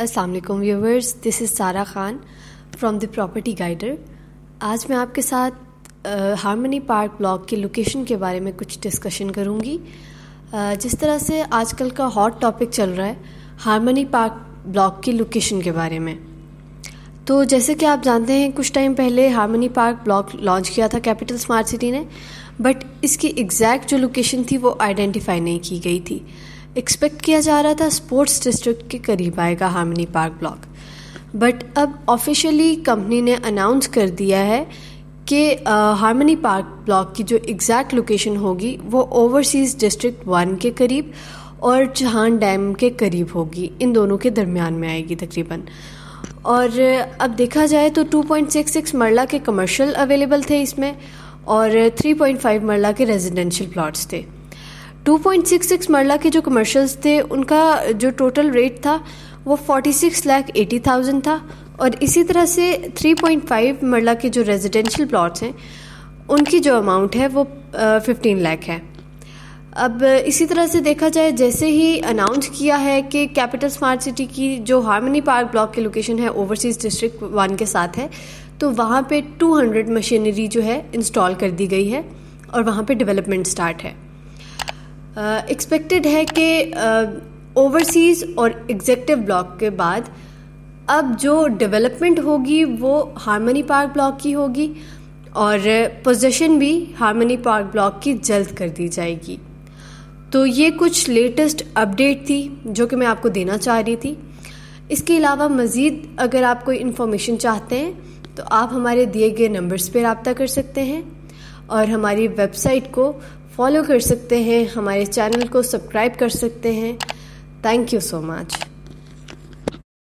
वालेकुम viewers this is Sara Khan from the property guider आज मैं आपके साथ हारमनी पार्क ब्लॉक की लोकेशन के बारे में कुछ डिस्कशन करूँगी। जिस तरह से आजकल का हॉट टॉपिक चल रहा है हारमनी पार्क ब्लॉक की लोकेशन के बारे में। तो जैसे कि आप जानते हैं, कुछ टाइम पहले हारमनी पार्क ब्लॉक लॉन्च किया था कैपिटल स्मार्ट सिटी ने बट इसकी एग्जैक्ट जो लोकेशन थी, वो आइडेंटिफाई नहीं की गई थी। एक्सपेक्ट किया जा रहा था स्पोर्ट्स डिस्ट्रिक्ट के करीब आएगा हारमनी पार्क ब्लॉक बट अब ऑफिशियली कंपनी ने अनाउंस कर दिया है कि हारमनी पार्क ब्लॉक की जो एग्जैक्ट लोकेशन होगी, वो ओवरसीज़ डिस्ट्रिक्ट वन के करीब और जहान डैम के करीब होगी। इन दोनों के दरमियान में आएगी तकरीबन। और अब देखा जाए तो 2.66 मरला के कमर्शियल अवेलेबल थे इसमें और 3.5 मरला के रेजिडेंशियल प्लॉट्स थे। 2.66 मरला के जो कमर्शियल्स थे, उनका जो टोटल रेट था, वो 46 लाख एटी थाउज़ेंड था और इसी तरह से 3.5 मरला के जो रेजिडेंशियल प्लॉट्स हैं, उनकी जो अमाउंट है वो फिफ्टीन लाख है। अब इसी तरह से देखा जाए, जैसे ही अनाउंस किया है कि कैपिटल स्मार्ट सिटी की जो हारमनी पार्क ब्लॉक की लोकेशन है ओवरसीज़ डिस्ट्रिक्ट वन के साथ है तो वहाँ पे 200 मशीनरी जो है इंस्टॉल कर दी गई है और वहाँ पे डेवलपमेंट स्टार्ट है। एक्सपेक्टेड uh, है कि ओवरसीज़ uh, और एग्जेक्टिव ब्लॉक के बाद अब जो डेवलपमेंट होगी वो हारमनी पार्क ब्लॉक की होगी और पोजीशन भी हारमनी पार्क ब्लॉक की जल्द कर दी जाएगी। तो ये कुछ लेटेस्ट अपडेट थी जो कि मैं आपको देना चाह रही थी। इसके अलावा मज़ीद अगर आप कोई इन्फॉर्मेशन चाहते हैं तो आप हमारे दिए गए नंबर्स पर रबता कर सकते हैं और हमारी वेबसाइट को फॉलो कर सकते हैं, हमारे चैनल को सब्सक्राइब कर सकते हैं। Thank you so much